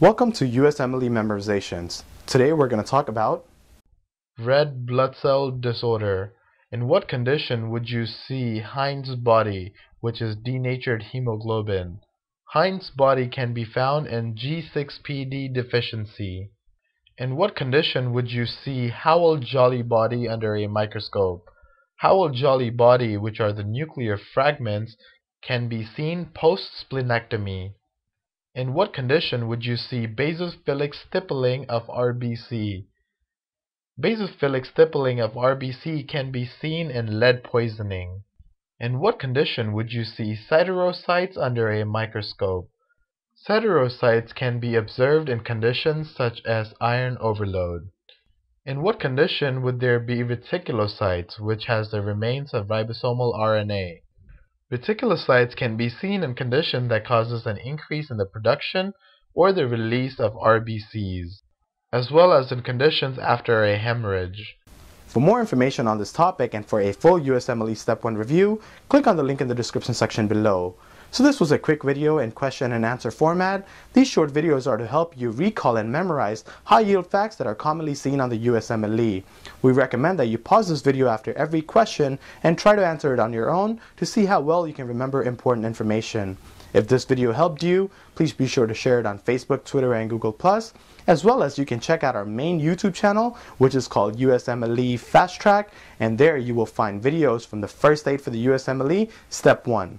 Welcome to USMLE Memorizations. Today we're going to talk about Red blood cell disorder. In what condition would you see Heinz body, which is denatured hemoglobin? Heinz body can be found in G6PD deficiency. In what condition would you see Howell-Jolly body under a microscope? Howell-Jolly body, which are the nuclear fragments, can be seen post-splenectomy. In what condition would you see basophilic stippling of RBC? Basophilic stippling of RBC can be seen in lead poisoning. In what condition would you see siderocytes under a microscope? Siderocytes can be observed in conditions such as iron overload. In what condition would there be reticulocytes, which has the remains of ribosomal RNA? Reticulocytes can be seen in condition that causes an increase in the production or the release of RBCs, as well as in conditions after a hemorrhage. For more information on this topic and for a full USMLE Step 1 review, click on the link in the description section below. So this was a quick video in question and answer format. These short videos are to help you recall and memorize high yield facts that are commonly seen on the USMLE. We recommend that you pause this video after every question and try to answer it on your own to see how well you can remember important information. If this video helped you, please be sure to share it on Facebook, Twitter, and Google+, as well as you can check out our main YouTube channel, which is called USMLE Fast Track, and there you will find videos from the first aid for the USMLE, Step 1.